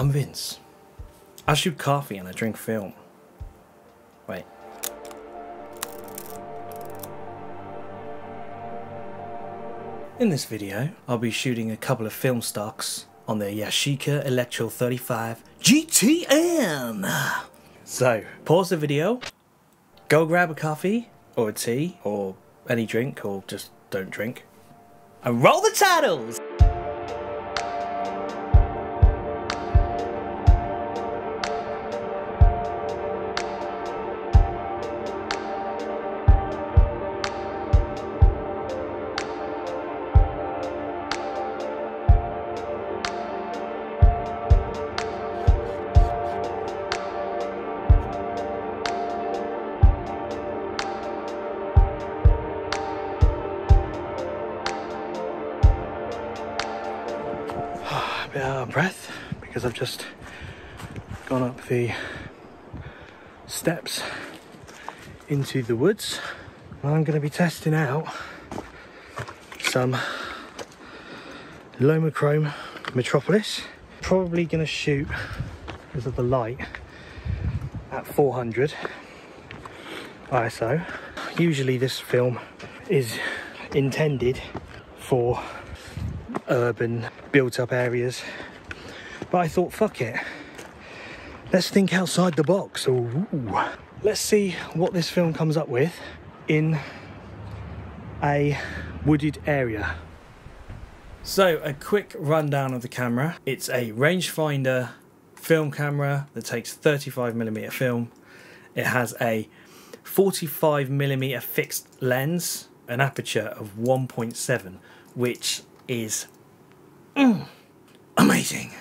I'm Vince. I shoot coffee and I drink film. Wait. In this video, I'll be shooting a couple of film stocks on the Yashica Electro 35 GTN. So, pause the video, go grab a coffee or a tea or any drink or just don't drink, and roll the titles! Breath because I've just gone up the steps into the woods. And I'm going to be testing out some Lomochrome Metropolis. Probably going to shoot because of the light at 400 ISO. Usually this film is intended for urban built up areas. But I thought, fuck it. Let's think outside the box. Ooh. Let's see what this film comes up with in a wooded area. So, a quick rundown of the camera. It's a rangefinder film camera that takes 35mm film. It has a 45mm fixed lens, an aperture of 1.7, which is mm, amazing.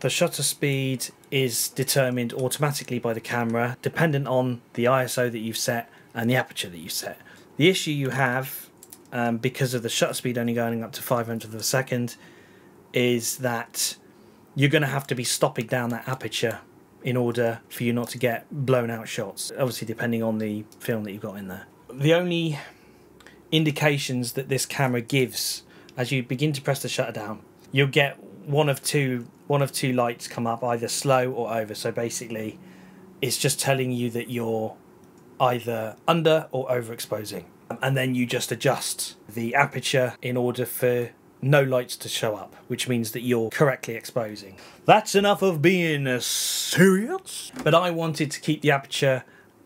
The shutter speed is determined automatically by the camera, dependent on the ISO that you've set and the aperture that you've set. The issue you have, um, because of the shutter speed only going up to 500th of a second, is that you're going to have to be stopping down that aperture in order for you not to get blown out shots. Obviously, depending on the film that you've got in there. The only indications that this camera gives as you begin to press the shutter down, you'll get one of two one of two lights come up, either slow or over. So basically, it's just telling you that you're either under or overexposing, and then you just adjust the aperture in order for no lights to show up, which means that you're correctly exposing. That's enough of being a serious. But I wanted to keep the aperture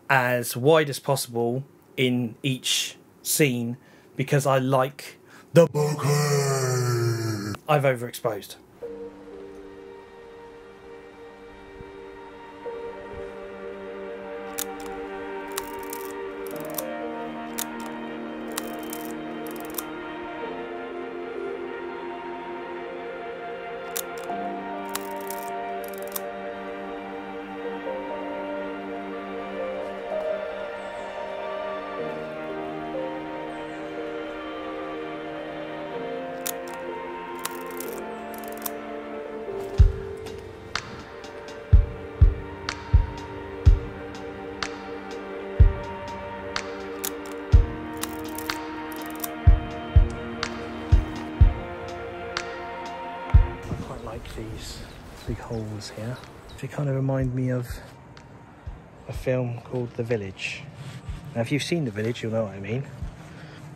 as wide as possible in each scene because I like the bokeh. I've overexposed. Big holes here. They kind of remind me of a film called The Village. Now, if you've seen The Village, you'll know what I mean.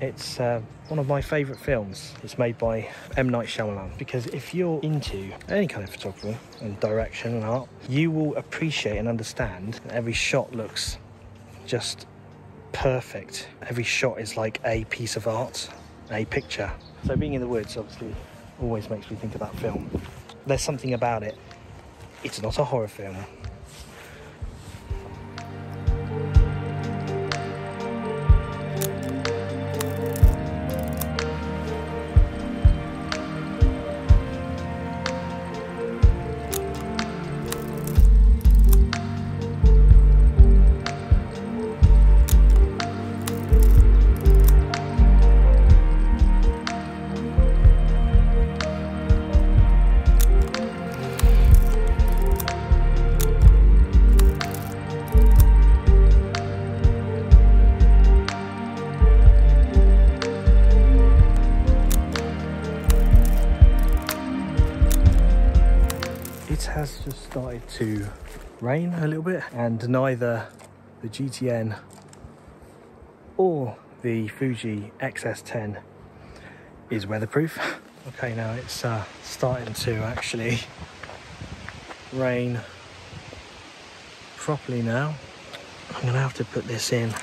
It's uh, one of my favourite films. It's made by M. Night Shyamalan. Because if you're into any kind of photography and direction and art, you will appreciate and understand that every shot looks just perfect. Every shot is like a piece of art, a picture. So being in the woods obviously always makes me think of that film. There's something about it. It's not a horror film. To rain a little bit, and neither the GTN or the Fuji XS10 is weatherproof. Okay, now it's uh, starting to actually rain properly now. I'm gonna have to put this in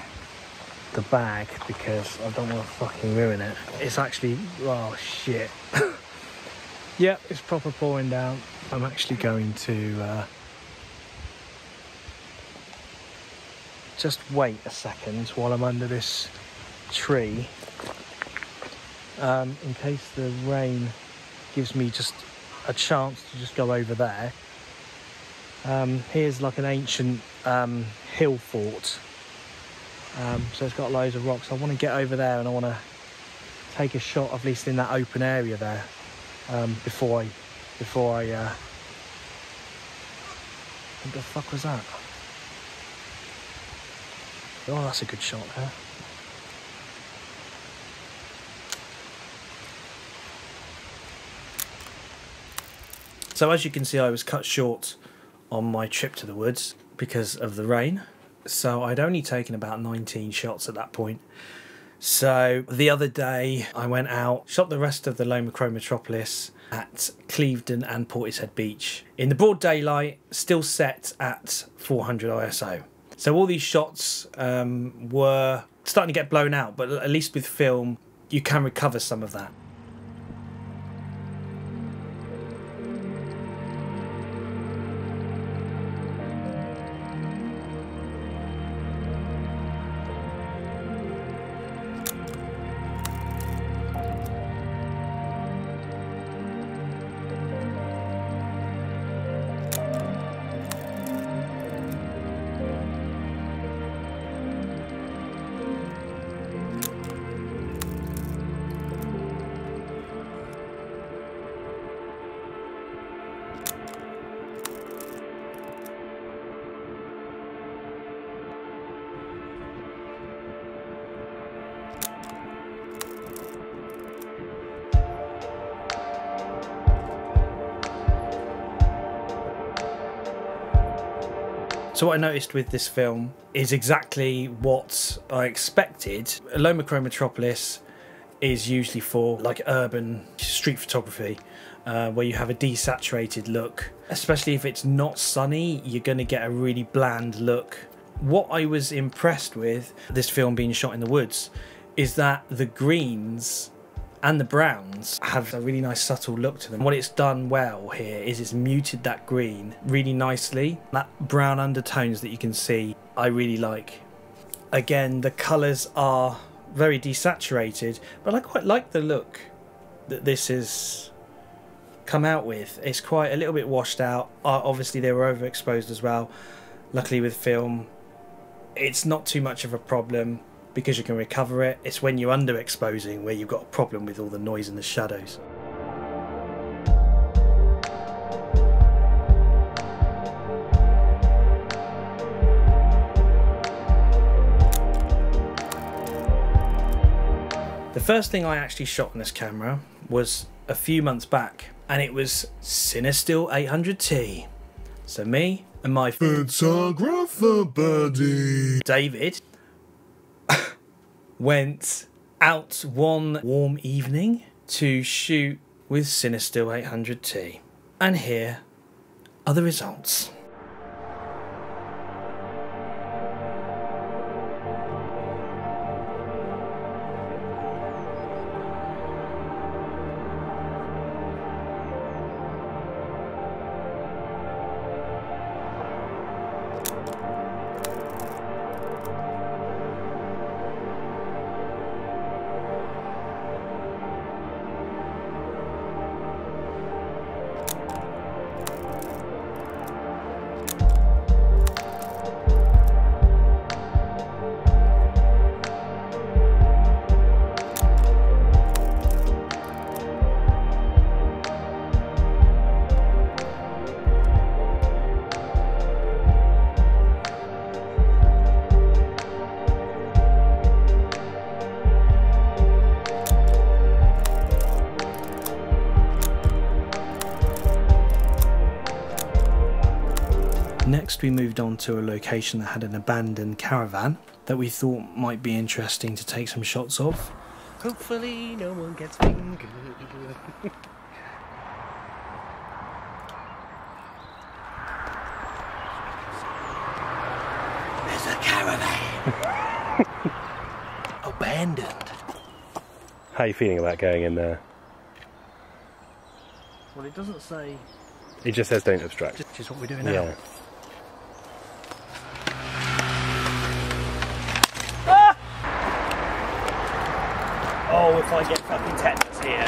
the bag because I don't want to fucking ruin it. It's actually, oh shit. yep, it's proper pouring down. I'm actually going to uh, just wait a second while I'm under this tree um, in case the rain gives me just a chance to just go over there. Um, here's like an ancient um, hill fort. Um, so it's got loads of rocks. I want to get over there and I want to take a shot, at least in that open area there, um, before I, before I. Uh... What the fuck was that? Oh, that's a good shot there. So as you can see, I was cut short on my trip to the woods because of the rain. So I'd only taken about 19 shots at that point. So the other day I went out, shot the rest of the Lomochrome Metropolis at Clevedon and Portishead Beach in the broad daylight, still set at 400 ISO. So all these shots um, were starting to get blown out, but at least with film, you can recover some of that. So what I noticed with this film is exactly what I expected. Lomochrome Metropolis is usually for like urban street photography, uh, where you have a desaturated look. Especially if it's not sunny, you're going to get a really bland look. What I was impressed with this film being shot in the woods is that the greens and the browns have a really nice subtle look to them. What it's done well here is it's muted that green really nicely. That brown undertones that you can see, I really like. Again, the colours are very desaturated, but I quite like the look that this has come out with. It's quite a little bit washed out. Uh, obviously, they were overexposed as well. Luckily, with film, it's not too much of a problem because you can recover it. It's when you're underexposing where you've got a problem with all the noise and the shadows. The first thing I actually shot on this camera was a few months back, and it was Cinestill 800T. So me and my photographer buddy David went out one warm evening to shoot with Cinestill 800T. And here are the results. Next, we moved on to a location that had an abandoned caravan that we thought might be interesting to take some shots of. Hopefully, no one gets fingered. There's a caravan. Abandoned. How are you feeling about going in there? Well, it doesn't say It just says don't obstruct. which is what we're doing now. Yeah. If I get fucking tetanus here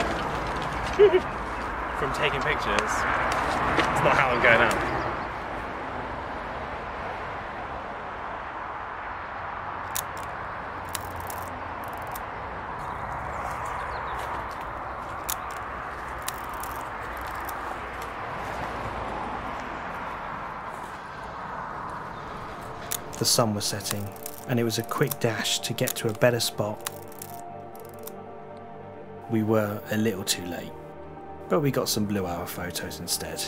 from taking pictures, it's not how I'm going out. The sun was setting, and it was a quick dash to get to a better spot. We were a little too late, but we got some blue hour photos instead.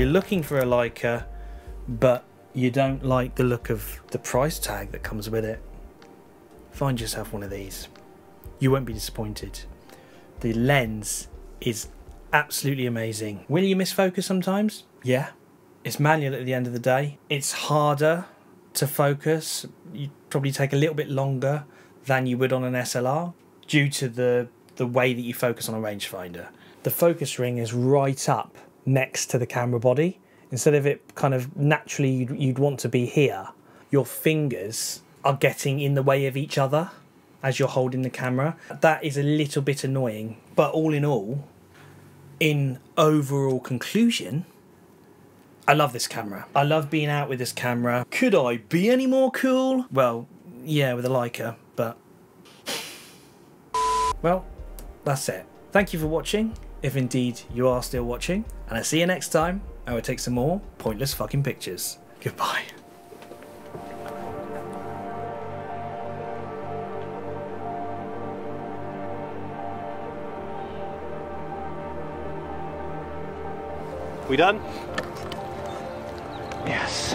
You're looking for a Leica, but you don't like the look of the price tag that comes with it, find yourself one of these. You won't be disappointed. The lens is absolutely amazing. Will you miss focus sometimes? Yeah. It's manual at the end of the day. It's harder to focus. You probably take a little bit longer than you would on an SLR due to the the way that you focus on a rangefinder. The focus ring is right up next to the camera body. Instead of it kind of naturally you'd, you'd want to be here, your fingers are getting in the way of each other as you're holding the camera. That is a little bit annoying, but all in all, in overall conclusion, I love this camera. I love being out with this camera. Could I be any more cool? Well, yeah, with a Leica, but. Well, that's it. Thank you for watching, if indeed you are still watching, and I see you next time. I will take some more pointless fucking pictures. Goodbye. We done? Yes.